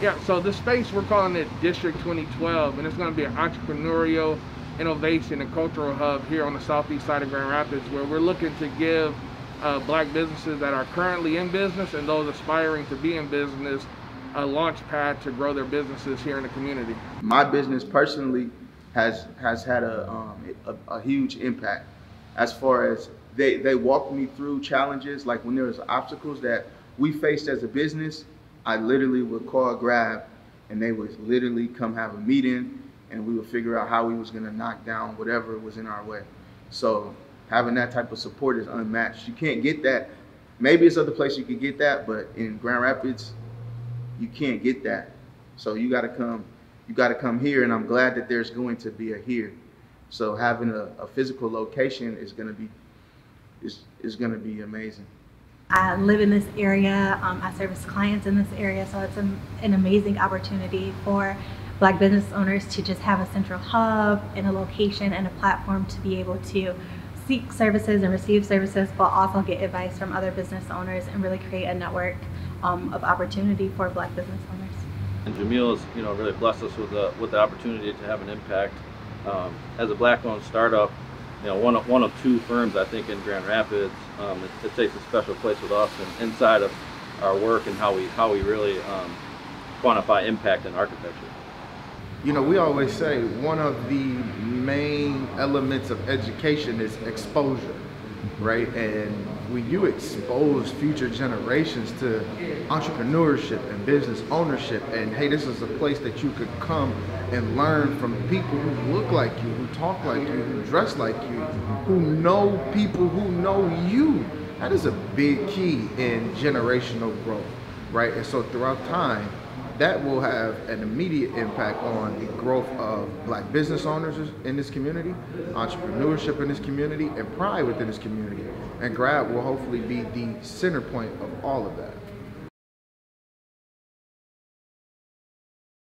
Yeah, so the space we're calling it District 2012, and it's going to be an entrepreneurial, innovation, and cultural hub here on the southeast side of Grand Rapids, where we're looking to give uh, black businesses that are currently in business and those aspiring to be in business a launch pad to grow their businesses here in the community. My business personally has has had a um, a, a huge impact as far as they they walked me through challenges like when there was obstacles that we faced as a business. I literally would call a GRABB, and they would literally come have a meeting, and we would figure out how we was gonna knock down whatever was in our way. So having that type of support is unmatched. You can't get that. Maybe it's other places you could get that, but in Grand Rapids, you can't get that. So you got to come, you got to come here, and I'm glad that there's going to be a here. So having a, a physical location is to be is is to be amazing. I live in this area. Um, I service clients in this area, so it's an, an amazing opportunity for Black business owners to just have a central hub and a location and a platform to be able to seek services and receive services, but also get advice from other business owners and really create a network um, of opportunity for Black business owners. And Jamiel has, you know, really blessed us with the with the opportunity to have an impact um, as a black-owned startup. You know, one of one of two firms I think in Grand Rapids. Um, it, it, takes a special place with us and inside of our work and how we how we really um, quantify impact in architecture. You know, we always say one of the main elements of education is exposure, right? And when you expose future generations to entrepreneurship and business ownership, and hey, this is a place that you could come and learn from people who look like you, who talk like you, who dress like you, who know people who know you. That is a big key in generational growth, right? And so throughout time, that will have an immediate impact on the growth of black business owners in this community, entrepreneurship in this community, and pride within this community. And GRABB will hopefully be the center point of all of that.